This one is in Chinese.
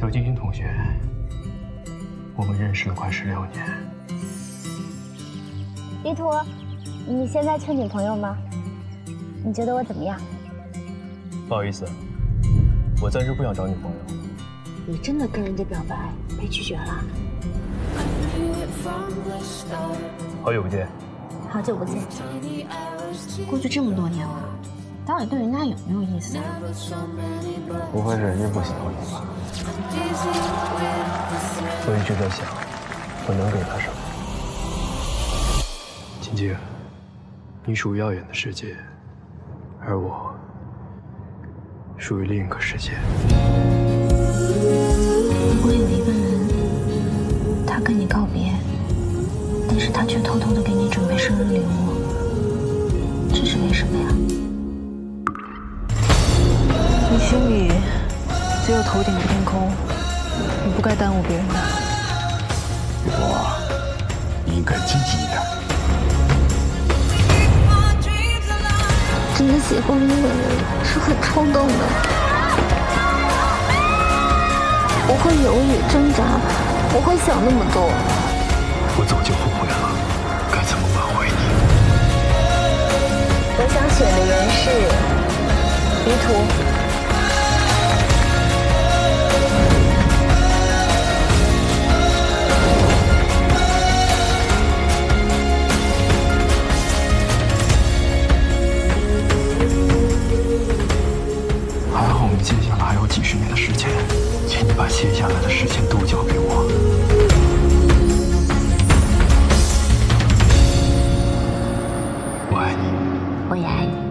邱晶晶同学，我们认识了快十六年。迪图，你现在缺女朋友吗？你觉得我怎么样？不好意思，我暂时不想找女朋友。你真的跟人家表白被拒绝了？好久不见。好久不见。过去这么多年了，到底对人家有没有意思啊？不会是人家不喜欢你吧？我一直在想，我能给他什么？晶晶，你属于耀眼的世界，而我属于另一个世界。如果有一个人，他跟你告别，但是他却偷偷的给你准备生日礼物，这是为什么呀？只有头顶的天空，你不该耽误别人的。雨博，你应该积极一点。真的喜欢一个人是很冲动的，我会犹豫挣扎，我会想那么多。我早就后悔了，该怎么挽回你？我想选的人是于途。把接下来的事情都交给我。我爱你。我也爱你。